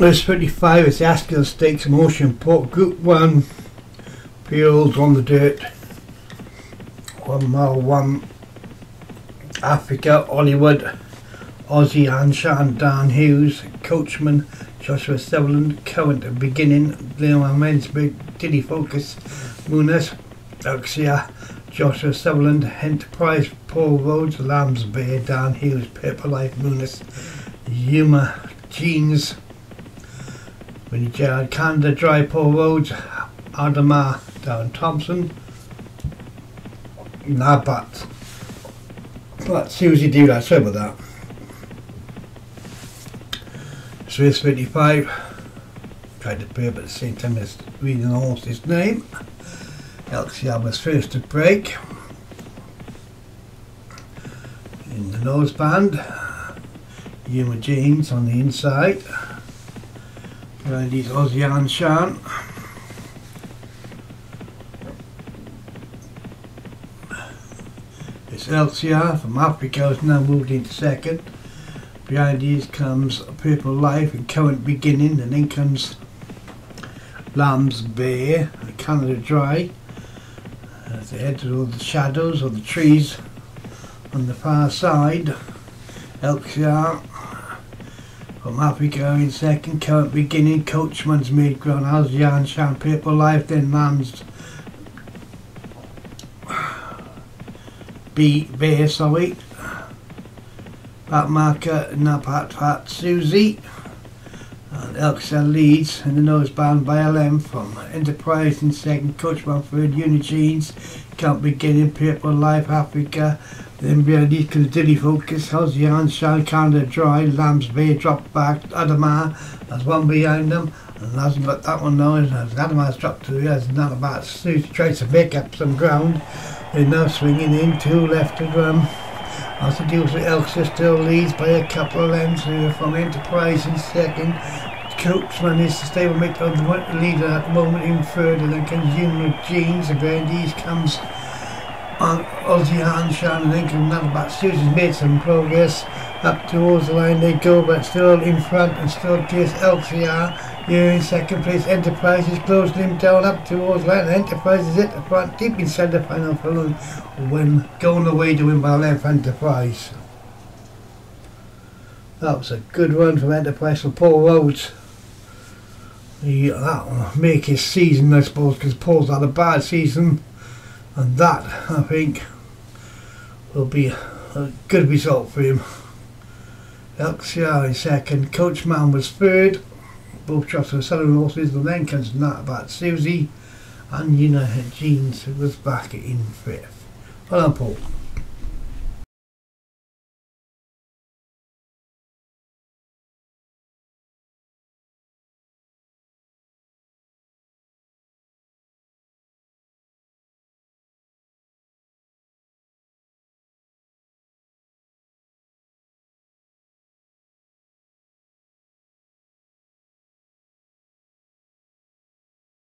Race 35 is the Haskell Stakes Motion Port Group 1 Fields on the dirt 1 mile 1 Africa Hollywood. Aussie Anshan Dan Hughes Coachman Joshua Sutherland Current Beginning Leon Mensberg Diddy Focus Munas Oxia Joshua Sutherland Enterprise Paul Rhodes Lambs Bay Dan Hughes Paper Life Munas Yuma Jeans Winnie Gerard, Canada, Dry Paul Rhodes, Adama, Darren Thompson, Nabat. Let Susie do that, sorry about that. Swiss 55, tried to pay but at the same time as reading almost his name. LCR was first to break. In the noseband, Yuma Jeans on the inside. Behind these Aussie Anshan. It's LCR from Africa has now moved into second. Behind these comes Purple Life and Current Beginning and then comes Lamb's Bay Canada Dry. Uh, As they head to all the shadows of the trees on the far side. LCR from Africa in second, current beginning, Coachman's made ground, ASEAN, Shan, Paper Life, then Lamb's B, Bear, sorry. Pat Marker, Napat Pat Susie. And Elksel leads and the nose bound by LM from Enterprise in second, Coachman third, Unigenes, Count Beginning, Paper Life, Africa, then behind these can Dilly Focus, Hosian, Shine Canada Dry, Lambs Bay, Drop Back, Adama, there's one behind them, and hasn't got that one now, as Adama's dropped to the has not about to try to make up some ground. They're now swinging in, two left to run. The deals with Elks still leads by a couple of lengths here from Enterprise in second. Coachman is the stablemate of the leader at the moment in third, and then Consumer Jeans, and behind comes on Aussie Hanshan and down back. Susie's made some progress up towards the line. They go but still in front and still chase LCR here in second place. Enterprise is closing him down up towards the line. Enterprise is at the front deep inside the final following when going away to win by length Enterprise. That was a good run from Enterprise for Paul Rhodes. He, that will make his season I suppose because Paul's had a bad season and that I think will be a good result for him. LCR in second, Coachman was third, both shots were Southern horses, and then comes Nat about Susie, and United Jeans was back in fifth. Well Paul.